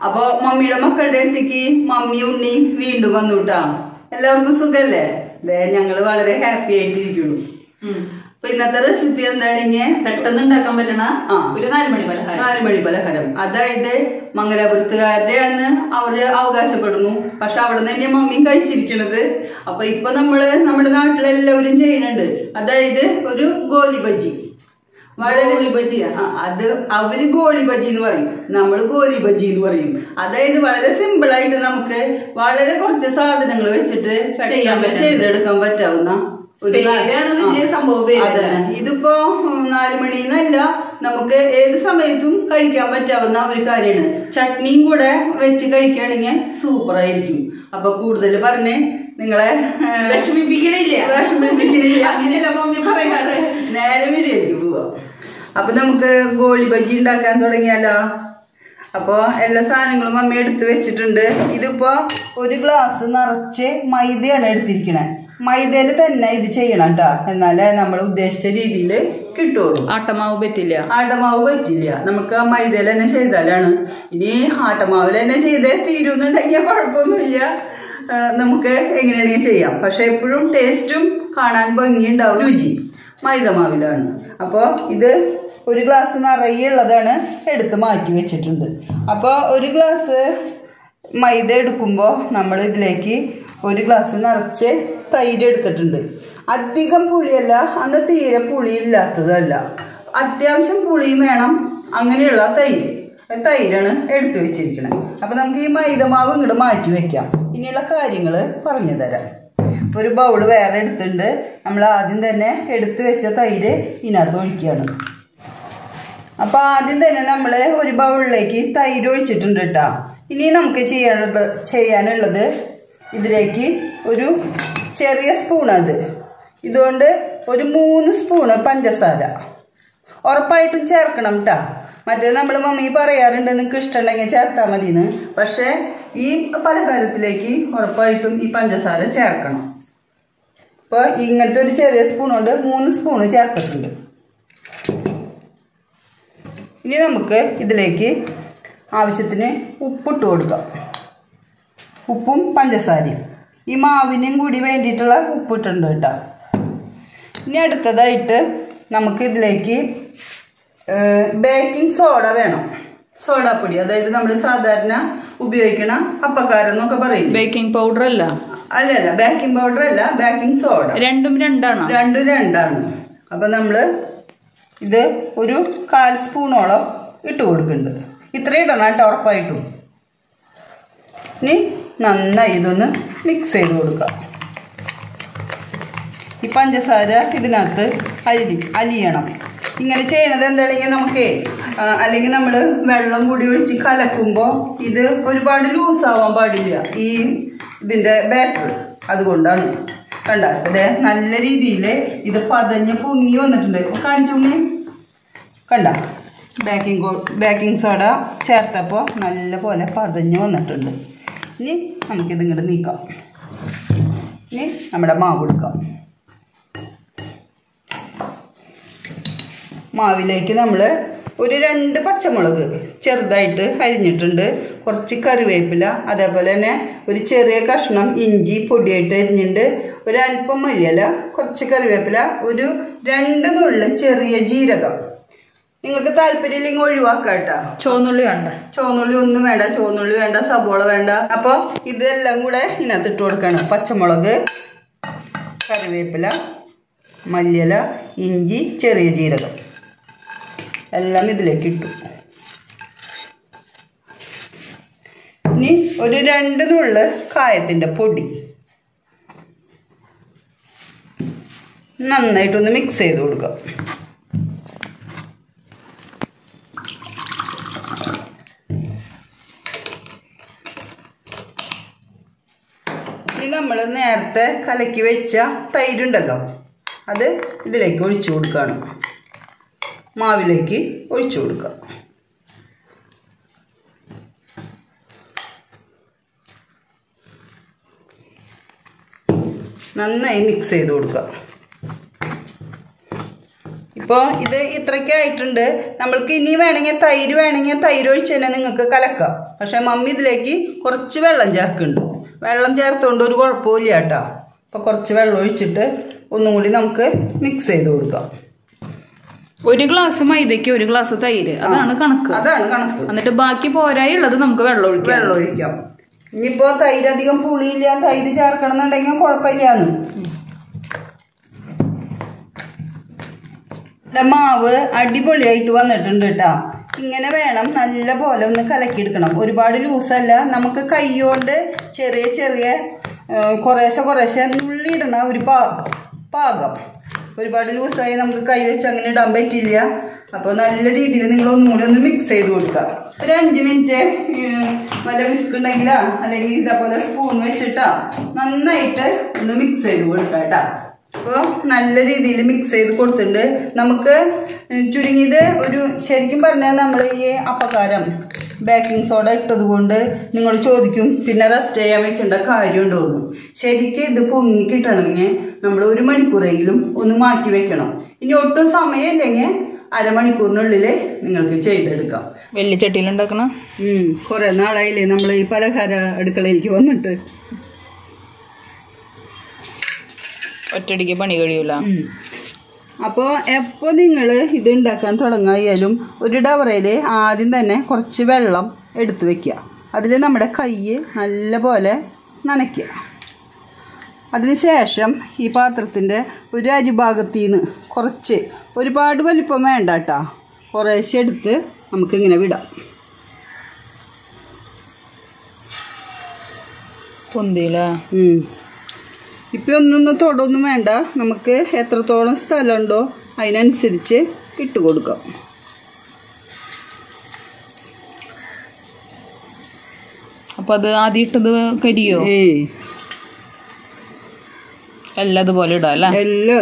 അപ്പൊ മമ്മിയുടെ മക്കളുടെ അടുത്തേക്ക് മമ്മി ഉണ്ണി വീണ്ടും വന്നുട്ടാ. എല്ലാവർക്കും സുഖല്ലേ? ദേ ഞങ്ങൾ വളരെ ഹാപ്പി ആയിട്ടിരിക്കുന്നു. അപ്പൊ ഇന്നത്തെ റെസിപ്പി എന്താണെങ്കിൽ പെട്ടെന്ന് ഉണ്ടാക്കാൻ പറ്റണ ആ. ഒരു നാലുമണി പലഹാരം. നാലുമണി പലഹാരം. അതായത് മംഗലാപുരത്തുകാരുടെയാണ് അവർ അവകാശപ്പെടുന്നു. പക്ഷെ അവിടെ നിന്ന് തന്നെ മമ്മിയും കഴിച്ചിരിക്കണത്. അപ്പൊ ഇപ്പൊ നമ്മൾ നമ്മുടെ നാട്ടിലെല്ലാവരും ചെയ്യുന്നുണ്ട്. അതായത് ഒരു ഗോലി ബജി വളരെ അത് അവർ ഗോളി ബജി എന്ന് പറയും. നമ്മൾ ഗോലി ബജി എന്ന് പറയും. അതായത് വളരെ സിമ്പിൾ ആയിട്ട് നമുക്ക് വളരെ കുറച്ച് സാധനങ്ങൾ വെച്ചിട്ട് ചെയ്തെടുക്കാൻ പറ്റാവുന്ന ഒരു ഇതിപ്പോ ഉം, നാല് മണിന്നല്ല നമുക്ക് ഏത് സമയത്തും കഴിക്കാൻ പറ്റാവുന്ന ഒരു കാര്യമാണ്. ചട്നിയും കൂടെ വെച്ച് കഴിക്കുകയാണെങ്കിൽ സൂപ്പറായിരിക്കും അപ്പൊ കൂടുതൽ പറഞ്ഞ് നിങ്ങളെ വിഷമിപ്പിക്കണില്ല. വിഷമിപ്പിക്കണില്ല. അങ്ങനെയല്ല മമ്മി പറയാറ്? നേരെ വീഡിയോയ്ക്ക് പോവാം. അപ്പൊ നമുക്ക് ഗോളി ബജി ഉണ്ടാക്കാൻ തുടങ്ങിയാലോ? അപ്പൊ എല്ലാ സാധനങ്ങളും മമ്മി എടുത്തു വെച്ചിട്ടുണ്ട്. ഇതിപ്പോ ഒരു ഗ്ലാസ് നിറച്ച് മൈദയാണ് എടുത്തിരിക്കണേ. മൈദയിൽ തന്നെ ഇത് ചെയ്യണം കേട്ടോ. എന്നാലേ നമ്മൾ ഉദ്ദേശിച്ച രീതിയിൽ കിട്ടുള്ളൂ. ആട്ടമാവ് പറ്റില്ല. ആട്ടമാവ് പറ്റില്ല. നമുക്ക് ആ മൈദയിൽ തന്നെ ചെയ്താലാണ്. ഇനി ആട്ടമാവിൽ തന്നെ ചെയ്തേ തീരുന്നുണ്ടെങ്കിൽ കുഴപ്പമൊന്നുമില്ല. നമുക്ക് എങ്ങനെയാണെങ്കിൽ ചെയ്യാം. പക്ഷെ എപ്പോഴും ടേസ്റ്റും കാണാൻ ഭംഗിയുണ്ടാവും. രുചി മൈദമാവിലാണ്. അപ്പോൾ ഇത് ഒരു ഗ്ലാസ് നിറയെ ഉള്ളതാണ് എടുത്ത് മാറ്റി വെച്ചിട്ടുണ്ട്. അപ്പോൾ ഒരു ഗ്ലാസ് മൈദ എടുക്കുമ്പോൾ നമ്മൾ ഇതിലേക്ക് ഒരു ഗ്ലാസ് നിറച്ച് തൈര് എടുത്തിട്ടുണ്ട്. അധികം പുളിയല്ല അന്ന് തീരെ പുളി ഇല്ലാത്തതല്ല അത്യാവശ്യം പുളിയും വേണം. അങ്ങനെയുള്ള തൈര്. തൈരാണ് എടുത്തു വെച്ചിരിക്കുന്നത് അപ്പം നമുക്ക് ഈ മൈദമാവ് ഇങ്ങോട്ട് മാറ്റി വെക്കാം. ഇനിയുള്ള കാര്യങ്ങൾ പറഞ്ഞു തരാം. ഇപ്പോൾ ഒരു ബൗൾ വേറെ എടുത്തിട്ടുണ്ട്. നമ്മൾ ആദ്യം തന്നെ എടുത്തു വെച്ച തൈര് ഇതിനകത്ത് ഒഴിക്കുകയാണ്. അപ്പോൾ ആദ്യം തന്നെ നമ്മൾ ഒരു ബൗളിലേക്ക് തൈര് ഒഴിച്ചിട്ടുണ്ട് കേട്ടോ. ഇനി നമുക്ക് ചെയ്യാനുള്ളത് ചെയ്യാനുള്ളത് ഇതിലേക്ക് ഒരു ചെറിയ സ്പൂൺ അത്. ഇതുകൊണ്ട് ഒരു മൂന്ന് സ്പൂണ് പഞ്ചസാര. ഉറപ്പായിട്ടും ചേർക്കണം കേട്ടോ. മറ്റേ നമ്മൾ മമ്മി പറയാറുണ്ട് നിങ്ങൾക്ക് ഇഷ്ടമുണ്ടെങ്കിൽ ചേർത്താൽ മതിന്ന്. പക്ഷേ ഈ പലഹാരത്തിലേക്ക് ഉറപ്പായിട്ടും ഈ പഞ്ചസാര ചേർക്കണം. ഇപ്പോൾ ഇങ്ങനത്തെ ഒരു ചെറിയ സ്പൂൺ കൊണ്ട് മൂന്ന് സ്പൂണ് ചേർത്തിട്ടുണ്ട്. ഇനി നമുക്ക് ഇതിലേക്ക് ആവശ്യത്തിന് ഉപ്പിട്ട് കൊടുക്കാം. ഉപ്പും പഞ്ചസാരയും. ഈ മാവിനും കൂടി വേണ്ടിയിട്ടുള്ള ഉപ്പിട്ടുണ്ട് കേട്ടോ. ഇനി അടുത്തതായിട്ട് നമുക്ക് ഇതിലേക്ക് ബേക്കിംഗ് സോഡ വേണം. സോഡാപ്പൊടി അതായത് നമ്മൾ സാധാരണ ഉപയോഗിക്കണ അപ്പക്കാരം എന്നൊക്കെ പറയും ബേക്കിംഗ് പൗഡർ അല്ല. അല്ല അല്ല. ബേക്കിംഗ് പൗഡർ അല്ല ബേക്കിംഗ് സോഡ രണ്ടും രണ്ടാണ്? രണ്ടും രണ്ടാണ്. അപ്പൊ നമ്മൾ ഇത് ഒരു കാൽ സ്പൂണോളം ഇട്ട് കൊടുക്കുന്നുണ്ട്. ഇത്രയും ഇടണം കേട്ടോ ഉറപ്പായിട്ടും. ഇനി നന്നായി ഇതൊന്ന് മിക്സ് ചെയ്ത് കൊടുക്കാം. ഈ പഞ്ചസാര ഇതിനകത്ത് അരി അലിയണം. ഇങ്ങനെ ചെയ്യണത് എന്താണെങ്കിൽ നമുക്ക് അല്ലെങ്കിൽ നമ്മൾ വെള്ളം കൂടി ഒഴിച്ച് കലക്കുമ്പോൾ ഇത് ഒരുപാട് ലൂസാവാൻ പാടില്ല. ഈ ഇതിന്റെ ബാറ്റർ അതുകൊണ്ടാണ്. കണ്ട? അതെ നല്ല രീതിയിൽ ഇത് പതഞ്ഞ് പൊങ്ങി വന്നിട്ടുണ്ട്. കാണിച്ചു കണ്ട? ബേക്കിംഗ് ബേക്കിംഗ് സോഡ ചേർത്തപ്പോൾ നല്ല പോലെ പതഞ്ഞ് വന്നിട്ടുണ്ട്. ഇനി നമുക്കിത് ഇങ്ങോട്ട് നീക്കാം. ഇനി നമ്മുടെ മാവ് എടുക്കാം. മാവിലേക്ക് നമ്മൾ ഒരു രണ്ട് പച്ചമുളക് ചെറുതായിട്ട് അരിഞ്ഞിട്ടുണ്ട്. കുറച്ച് കറിവേപ്പില അതേപോലെ തന്നെ ഒരു ചെറിയ കഷ്ണം ഇഞ്ചി പൊടിയായിട്ട് അരിഞ്ഞിട്ടുണ്ട് ഒരു അല്പം മല്ലിയില കുറച്ച് കറിവേപ്പില ഒരു രണ്ട് നുള്ളി ചെറിയ ജീരകം. നിങ്ങൾക്ക് താല്പര്യമില്ലെങ്കിൽ ഒഴിവാക്കാം കേട്ടോ. ചോന്നുള്ളി വേണ്ട. ചോന്നുള്ളി ഒന്നും വേണ്ട ചോന്നുള്ളി വേണ്ട സബോള വേണ്ട. അപ്പോൾ ഇതെല്ലാം കൂടെ ഇതിനകത്ത് ഇട്ട് കൊടുക്കണം. പച്ചമുളക് കറിവേപ്പില മല്ലിയില ഇഞ്ചി ചെറിയ ജീരകം. എല്ലാം ഇതിലേക്ക് ഇട്ടു ഇനി ഒരു രണ്ട് നുള്ള് കായത്തിന്റെ പൊടി. നന്നായിട്ടൊന്ന് മിക്സ് ചെയ്ത് കൊടുക്കുക നമ്മൾ നേരത്തെ കലക്കി വെച്ച തൈരുണ്ടല്ലോ അത് ഇതിലേക്ക് ഒഴിച്ചു കൊടുക്കുകയാണ് മാവിലേക്ക് ഒഴിച്ചു കൊടുക്കുക. നന്നായി മിക്സ് ചെയ്ത് കൊടുക്കുക. ഇപ്പോൾ ഇത് ഇത്രയ്ക്ക് ആയിട്ടുണ്ട്. നമ്മൾക്ക് ഇനി വേണമെങ്കിൽ തൈര് വേണമെങ്കിൽ തൈര് ഒഴിച്ച് തന്നെ നിങ്ങൾക്ക് കലക്കാം. പക്ഷേ മമ്മി ഇതിലേക്ക് കുറച്ച് വെള്ളം ചേർക്കുന്നുണ്ട്. വെള്ളം ചേർത്തുകൊണ്ട് ഒരു കുഴപ്പമില്ല കേട്ടോ. അപ്പോൾ കുറച്ച് വെള്ളം ഒഴിച്ചിട്ട് ഒന്നും കൂടി നമുക്ക് മിക്സ് ചെയ്ത് കൊടുക്കാം. ഒരു ഗ്ലാസ് മൈദയ്ക്ക് ഒരു ഗ്ലാസ് തൈര്. അതാണ് കണക്ക്. അതാണ് കണക്ക്. എന്നിട്ട് ബാക്കി പോരായി ഉള്ളത് നമുക്ക് വെള്ളം ഒഴിക്കാം. വെള്ളം ഒഴിക്കാം. ഇനിയിപ്പോ തൈര് അധികം പുളിയില്ല തൈര് ചേർക്കണം എന്നുണ്ടെങ്കിൽ കുഴപ്പമില്ലാന്ന്. ഇവിടെ മാവ് അടിപൊളിയായിട്ട് വന്നിട്ടുണ്ട് കേട്ടാ. ഇങ്ങനെ വേണം നല്ല പോലെ ഒന്ന് കലക്കിയെടുക്കണം. ഒരുപാട് ലൂസല്ല നമുക്ക് കൈകൊണ്ട് ചെറിയ ചെറിയ കുറേശ്ശെ കുറേശ്ശെ നുള്ളിയിടണ ഒരു പാ പാകം. ഒരുപാട് ലൂസായി നമുക്ക് കൈ വെച്ച് അങ്ങനെ ഇടാൻ പറ്റില്ല അപ്പോൾ നല്ല രീതിയിൽ നിങ്ങൾ ഒന്നും കൂടി ഒന്ന് മിക്സ് ചെയ്ത് കൊടുക്കുക ഒരു അഞ്ച് മിനിറ്റ് വല്ല വിസ്ക് ഉണ്ടെങ്കിലാ? അല്ലെങ്കിൽ ഇതേപോലെ സ്പൂൺ വെച്ചിട്ടാ നന്നായിട്ട് ഒന്ന് മിക്സ് ചെയ്ത് കൊടുക്കുക കേട്ടാ. അപ്പോൾ നല്ല രീതിയിൽ മിക്സ് ചെയ്ത് കൊടുത്തിട്ടുണ്ട്. നമുക്ക് ചുരുങ്ങിയത് ഒരു ശരിക്കും പറഞ്ഞാൽ നമ്മൾ ഈ അപ്പക്കാരം ബേക്കിംഗ് സോഡ ഇട്ടത് കൊണ്ട് നിങ്ങൾ ചോദിക്കും പിന്നെ റെസ്റ്റ് ചെയ്യാൻ വെക്കേണ്ട കാര്യമുണ്ടോ? എന്ന്. ശരിക്കും ഇത് പൊങ്ങി കിട്ടണമെങ്കിൽ നമ്മൾ ഒരു മണിക്കൂറെങ്കിലും ഒന്ന് മാറ്റി വെക്കണം. ഇനി ഒട്ടും സമയമില്ലെങ്കിൽ അരമണിക്കൂറിനുള്ളിൽ നിങ്ങൾക്ക് ചെയ്തെടുക്കാം. വലിയ ചട്ടിയിൽ ഉണ്ടാക്കണ കുറെ നാളായില്ലേ നമ്മൾ ഈ പലഹാര അടുക്കളയിലേക്ക് വന്നിട്ട്. ഒറ്റടിക്ക് പണി കഴിയൂല. അപ്പോൾ എപ്പോൾ നിങ്ങൾ ഇത് ഉണ്ടാക്കാൻ തുടങ്ങിയാലും ഒരു ഡവറയിൽ ആദ്യം തന്നെ കുറച്ച് വെള്ളം എടുത്തു വയ്ക്കുക അതിൽ നമ്മുടെ കൈ നല്ലപോലെ നനയ്ക്കുക. അതിനുശേഷം ഈ പാത്രത്തിന്റെ ഒരു അരിഭാഗത്തു നിന്ന് കുറച്ച് ഒരുപാട് വലിപ്പം വേണ്ട കേട്ടോ കുറേശ്ശെ എടുത്ത് നമുക്കിങ്ങനെ വിടാം. പൊന്തിയില്ല. ഇപ്പം ഒന്നൊന്നും തൊടൊന്നും വേണ്ട. നമുക്ക് എത്രത്തോളം സ്ഥലമുണ്ടോ അതിനനുസരിച്ച് ഇട്ട് കൊടുക്കാം. അപ്പൊ അത് ആദ്യം ഇട്ടത് കരിയോ? എല്ലാം അതുപോലെ ഇടാം അല്ലേ?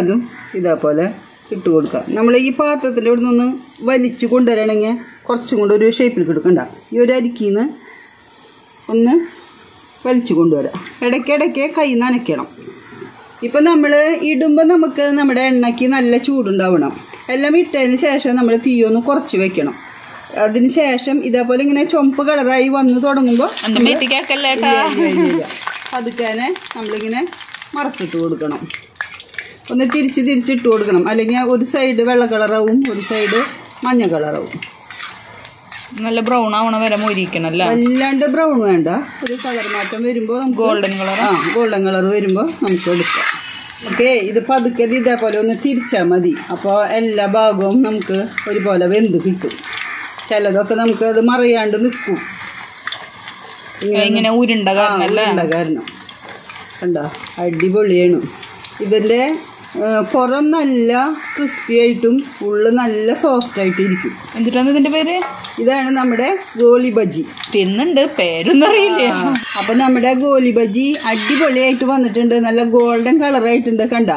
അതും ഇതേപോലെ ഇട്ട് കൊടുക്കാം. നമ്മൾ ഈ പാത്രത്തിന്റെ ഇവിടെ നിന്ന് വലിച്ചു കൊണ്ടുവരണമെങ്കിൽ കുറച്ചും കൂടെ ഒരു ഷേപ്പിൽ കൊടുക്കണ്ട. ഈ ഒരു അരിക്കിന്ന് ഒന്ന് വലിച്ചു കൊണ്ടുവരാം. ഇടയ്ക്കിടയ്ക്ക് കൈ നനയ്ക്കണം. ഇപ്പം നമ്മൾ ഇടുമ്പോൾ നമുക്ക് നമ്മുടെ എണ്ണയ്ക്ക് നല്ല ചൂടുണ്ടാവണം. എല്ലാം ഇട്ടതിന് ശേഷം നമ്മൾ തീയൊന്ന് കുറച്ച് വെക്കണം. അതിന് ശേഷം ഇതേപോലെ ഇങ്ങനെ ചുമപ്പ് കളറായി വന്ന് തുടങ്ങുമ്പോൾ അതുക്കാനെ നമ്മളിങ്ങനെ മറച്ചിട്ട് കൊടുക്കണം. ഒന്ന് തിരിച്ച് തിരിച്ചിട്ട് കൊടുക്കണം. അല്ലെങ്കിൽ ഒരു സൈഡ് വെള്ള കളറാവും ഒരു സൈഡ് മഞ്ഞ കളറാവും. നല്ല ബ്രൗൺ ആവണ വരെ മൊരിക്കണം അല്ലേ വല്ലാണ്ട് ബ്രൗൺ വേണ്ട. ഒരു കളർ മാറ്റം വരുമ്പോൾ നമുക്ക് ഗോൾഡൻ കളർ ആ? ഗോൾഡൻ കളർ വരുമ്പോൾ നമുക്ക് എടുക്കാം. ഓക്കെ ഇത് പതുക്കെ ഇത് ഇതേപോലെ ഒന്ന് തിരിച്ചാൽ മതി. അപ്പോൾ എല്ലാ ഭാഗവും നമുക്ക് ഒരുപോലെ വെന്ത് കിട്ടും. ചിലതൊക്കെ നമുക്ക് അത് മറിയാണ്ട് നിൽക്കും. ഇങ്ങനെ ഉരുണ്ട കാരണം. കണ്ടോ? അടിപൊളിയാണ്. ഇതിന്റെ പുറം നല്ല ക്രിസ്പി ആയിട്ടും ഉള്ളു നല്ല സോഫ്റ്റ് ആയിട്ട് ഇരിക്കും എന്നിട്ടാണ് ഇതിന്റെ പേര്? ഇതാണ് നമ്മുടെ ഗോലി ബജി. തിന്നുണ്ട് പേരൊന്നും അറിയില്ല. അപ്പൊ നമ്മുടെ ഗോലി ബജി അടിപൊളിയായിട്ട് വന്നിട്ടുണ്ട്. നല്ല ഗോൾഡൻ കളറായിട്ടുണ്ട് കണ്ട?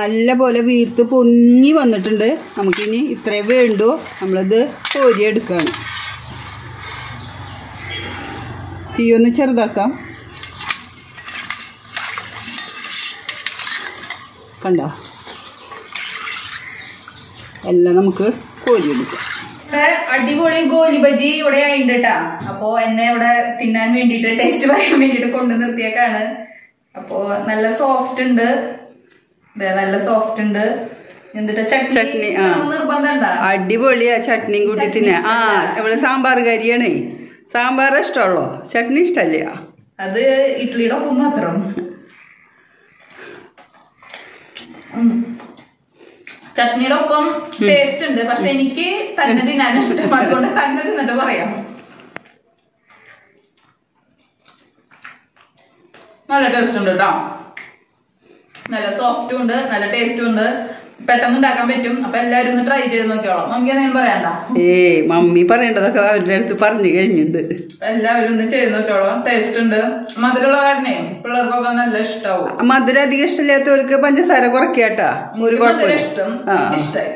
നല്ല പോലെ വീർത്ത് പൊങ്ങി വന്നിട്ടുണ്ട്. നമുക്കിനി ഇത്രേ വേണ്ടോ. നമ്മളത് കോരിയെടുക്കാണ്. തീ ഒന്ന് ചെറുതാക്കാം. കണ്ട? എല്ലാം നമുക്ക് കോരിയെടുക്കാം അടിപൊളി ഗോലി ബജി ഇവിടെ ആയിട്ടാ അപ്പൊ എന്നെ ഇവിടെ തിന്നാൻ വേണ്ടിട്ട് ടേസ്റ്റ് പറയാൻ വേണ്ടിട്ട് കൊണ്ടു നിർത്തിയേക്കാണ്. അപ്പോ നല്ല സോഫ്റ്റ് ഉണ്ട്. നല്ല സോഫ്റ്റ് ഉണ്ട്. എന്നിട്ട് ചട്നി ചട്നി, അടിപൊളിയാ ചട്നിയും കൂട്ടി തിന്നെ ആ ഇവിടെ സാമ്പാർ കരിയാണേ. സാമ്പാർ ഇഷ്ടമുള്ളോ? ചട്നി ഇഷ്ടല്ലേ. അത് ഇഡ്ലിയുടെ ഒപ്പം മാത്രം. ചട്നിയുടെ ഒപ്പം ടേസ്റ്റ് ഉണ്ട്. പക്ഷെ എനിക്ക് തന്നെ തിന്നാൻ ഇഷ്ടം. അതുകൊണ്ട് തന്നെ തിന്നിട്ട് പറയാം. നല്ല ടേസ്റ്റ് ഉണ്ട് കേട്ടോ. നല്ല സോഫ്റ്റും ഉണ്ട്. നല്ല ടേസ്റ്റും ഉണ്ട്. പെട്ടെന്ന് ഉണ്ടാക്കാൻ പറ്റും. അപ്പൊ ഒന്ന് ട്രൈ ചെയ്ത് നോക്കിയോളാം നമുക്ക് എന്തെങ്കിലും പറയണ്ട ഏയ് മമ്മി പറയേണ്ടതൊക്കെ അവരുടെ അടുത്ത് പറഞ്ഞു കഴിഞ്ഞിട്ടുണ്ട്. എല്ലാവരും ഒന്ന് ചെയ്ത് നോക്കിയോളാം ടേസ്റ്റ് ഉണ്ട്. മധുരമുള്ള കാരണേ പിള്ളേർക്കൊക്കെ നല്ല ഇഷ്ടാവും. മധുരം അധികം ഇഷ്ടമില്ലാത്തവർക്ക് പഞ്ചസാര കുറയ്ക്കാട്ടാ. ഒരു കുഴപ്പമില്ല. ഇഷ്ടം. ഇഷ്ടായി.